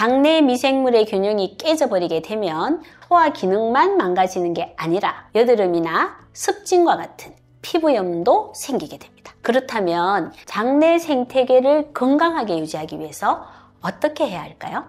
장내 미생물의 균형이 깨져버리게 되면 소화 기능만 망가지는 게 아니라 여드름이나 습진과 같은 피부염도 생기게 됩니다. 그렇다면 장내 생태계를 건강하게 유지하기 위해서 어떻게 해야 할까요?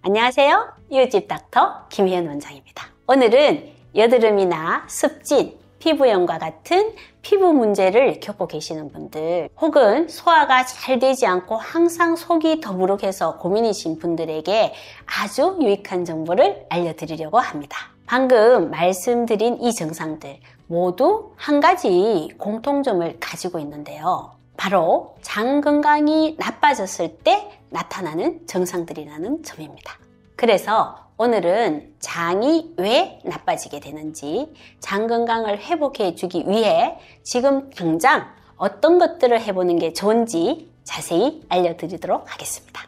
안녕하세요. 이웃집 닥터 김희연 원장입니다. 오늘은 여드름이나 습진, 피부염과 같은 피부 문제를 겪고 계시는 분들 혹은 소화가 잘 되지 않고 항상 속이 더부룩해서 고민이신 분들에게 아주 유익한 정보를 알려드리려고 합니다. 방금 말씀드린 이 증상들 모두 한 가지 공통점을 가지고 있는데요. 바로 장 건강이 나빠졌을 때 나타나는 증상들이라는 점입니다. 그래서 오늘은 장이 왜 나빠지게 되는지 장 건강을 회복해 주기 위해 지금 당장 어떤 것들을 해보는 게 좋은지 자세히 알려드리도록 하겠습니다.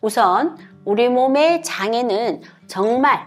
우선 우리 몸의 장에는 정말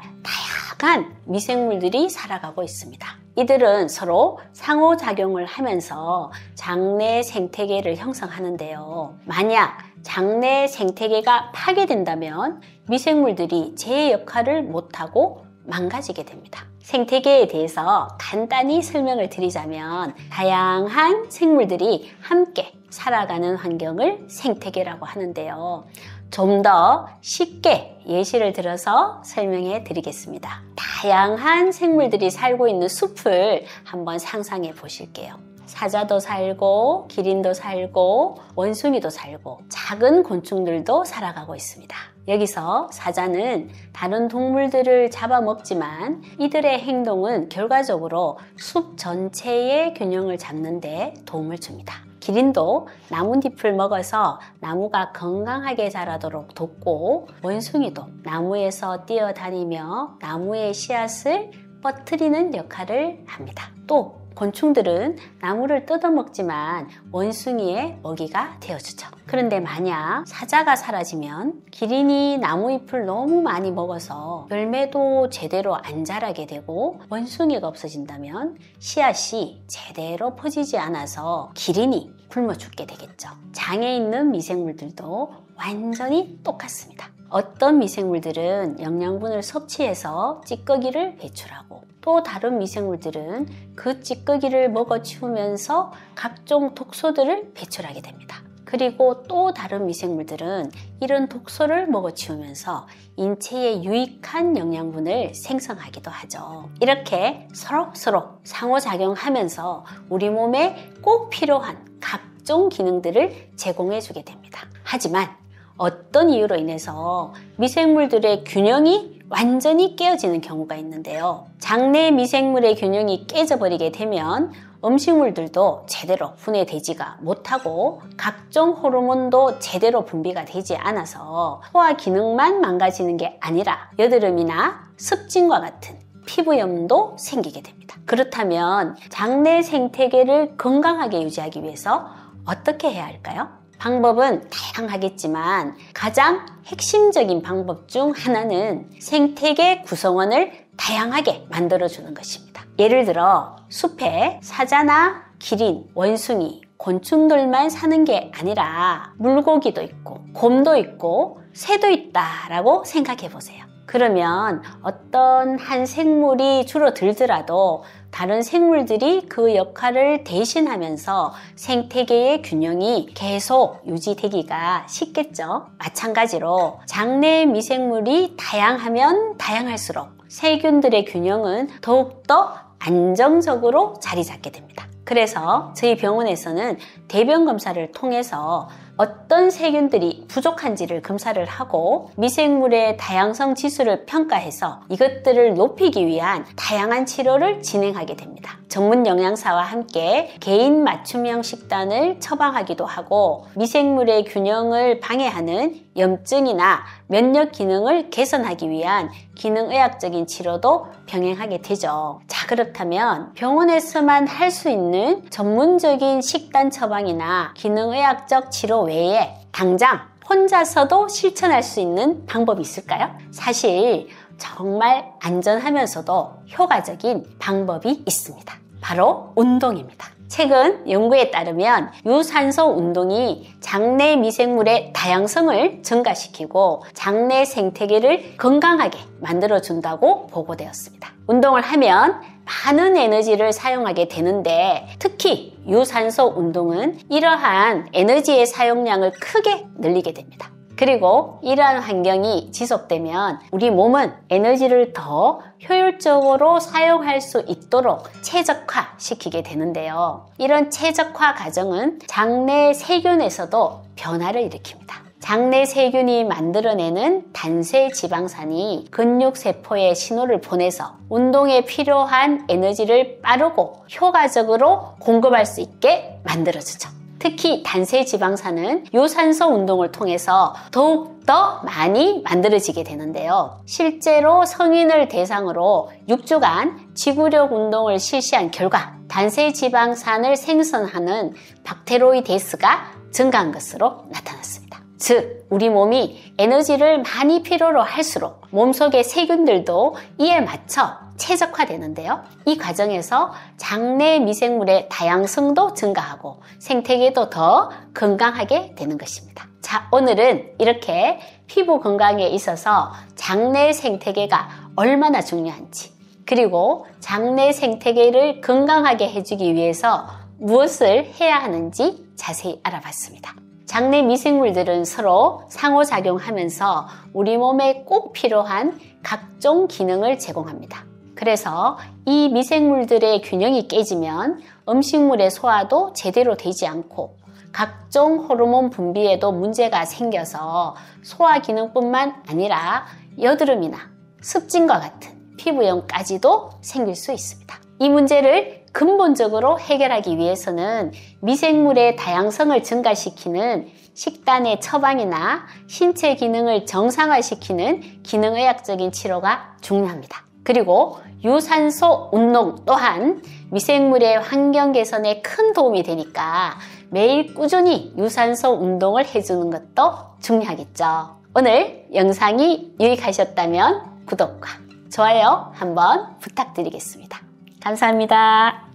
다양한 미생물들이 살아가고 있습니다. 이들은 서로 상호작용을 하면서 장내 생태계를 형성하는데요. 만약 장내 생태계가 파괴된다면 미생물들이 제 역할을 못하고 망가지게 됩니다. 생태계에 대해서 간단히 설명을 드리자면 다양한 생물들이 함께 살아가는 환경을 생태계라고 하는데요. 좀 더 쉽게 예시를 들어서 설명해 드리겠습니다. 다양한 생물들이 살고 있는 숲을 한번 상상해 보실게요. 사자도 살고 기린도 살고 원숭이도 살고 작은 곤충들도 살아가고 있습니다. 여기서 사자는 다른 동물들을 잡아먹지만 이들의 행동은 결과적으로 숲 전체의 균형을 잡는데 도움을 줍니다. 기린도 나뭇잎을 먹어서 나무가 건강하게 자라도록 돕고 원숭이도 나무에서 뛰어다니며 나무의 씨앗을 뻗트리는 역할을 합니다. 또 곤충들은 나무를 뜯어먹지만 원숭이의 먹이가 되어주죠. 그런데 만약 사자가 사라지면 기린이 나무 잎을 너무 많이 먹어서 열매도 제대로 안 자라게 되고 원숭이가 없어진다면 씨앗이 제대로 퍼지지 않아서 기린이 굶어 죽게 되겠죠. 장에 있는 미생물들도 완전히 똑같습니다. 어떤 미생물들은 영양분을 섭취해서 찌꺼기를 배출하고 또 다른 미생물들은 그 찌꺼기를 먹어 치우면서 각종 독소들을 배출하게 됩니다. 그리고 또 다른 미생물들은 이런 독소를 먹어 치우면서 인체에 유익한 영양분을 생성하기도 하죠. 이렇게 서로서로 상호작용하면서 우리 몸에 꼭 필요한 각종 기능들을 제공해 주게 됩니다. 하지만 어떤 이유로 인해서 미생물들의 균형이 완전히 깨어지는 경우가 있는데요. 장내 미생물의 균형이 깨져버리게 되면 음식물들도 제대로 분해되지가 못하고 각종 호르몬도 제대로 분비가 되지 않아서 소화 기능만 망가지는 게 아니라 여드름이나 습진과 같은 피부염도 생기게 됩니다. 그렇다면 장내 생태계를 건강하게 유지하기 위해서 어떻게 해야 할까요? 방법은 다양하겠지만 가장 핵심적인 방법 중 하나는 생태계 구성원을 다양하게 만들어주는 것입니다. 예를 들어 숲에 사자나 기린, 원숭이, 곤충들만 사는 게 아니라 물고기도 있고 곰도 있고 새도 있다라고 생각해 보세요. 그러면 어떤 한 생물이 줄어들더라도 다른 생물들이 그 역할을 대신하면서 생태계의 균형이 계속 유지되기가 쉽겠죠. 마찬가지로 장내 미생물이 다양하면 다양할수록 세균들의 균형은 더욱더 안정적으로 자리 잡게 됩니다. 그래서 저희 병원에서는 대변 검사를 통해서 어떤 세균들이 부족한지를 검사를 하고 미생물의 다양성 지수를 평가해서 이것들을 높이기 위한 다양한 치료를 진행하게 됩니다. 전문 영양사와 함께 개인 맞춤형 식단을 처방하기도 하고 미생물의 균형을 방해하는 염증이나 면역 기능을 개선하기 위한 기능의학적인 치료도 병행하게 되죠. 자, 그렇다면 병원에서만 할 수 있는 전문적인 식단 처방이나 기능의학적 치료 외에 당장 혼자서도 실천할 수 있는 방법이 있을까요? 사실 정말 안전하면서도 효과적인 방법이 있습니다. 바로 운동입니다. 최근 연구에 따르면 유산소 운동이 장내 미생물의 다양성을 증가시키고 장내 생태계를 건강하게 만들어준다고 보고되었습니다. 운동을 하면 많은 에너지를 사용하게 되는데 특히 유산소 운동은 이러한 에너지의 사용량을 크게 늘리게 됩니다. 그리고 이러한 환경이 지속되면 우리 몸은 에너지를 더 효율적으로 사용할 수 있도록 최적화 시키게 되는데요. 이런 최적화 과정은 장내 세균에서도 변화를 일으킵니다. 장내 세균이 만들어내는 단세 지방산이 근육 세포에 신호를 보내서 운동에 필요한 에너지를 빠르고 효과적으로 공급할 수 있게 만들어주죠. 특히 단세 지방산은 유산소 운동을 통해서 더욱 더 많이 만들어지게 되는데요. 실제로 성인을 대상으로 6주간 지구력 운동을 실시한 결과 단세 지방산을 생성하는 박테로이데스가 증가한 것으로 나타났습니다. 즉, 우리 몸이 에너지를 많이 필요로 할수록 몸속의 세균들도 이에 맞춰 최적화되는데요. 이 과정에서 장내 미생물의 다양성도 증가하고 생태계도 더 건강하게 되는 것입니다. 자, 오늘은 이렇게 피부 건강에 있어서 장내 생태계가 얼마나 중요한지, 그리고 장내 생태계를 건강하게 해주기 위해서 무엇을 해야 하는지 자세히 알아봤습니다. 장내 미생물들은 서로 상호작용하면서 우리 몸에 꼭 필요한 각종 기능을 제공합니다. 그래서 이 미생물들의 균형이 깨지면 음식물의 소화도 제대로 되지 않고 각종 호르몬 분비에도 문제가 생겨서 소화 기능뿐만 아니라 여드름이나 습진과 같은 피부염까지도 생길 수 있습니다. 이 문제를 근본적으로 해결하기 위해서는 미생물의 다양성을 증가시키는 식단의 처방이나 신체 기능을 정상화시키는 기능의학적인 치료가 중요합니다. 그리고 유산소 운동 또한 미생물의 환경 개선에 큰 도움이 되니까 매일 꾸준히 유산소 운동을 해주는 것도 중요하겠죠. 오늘 영상이 유익하셨다면 구독과 좋아요 한번 부탁드리겠습니다. 감사합니다.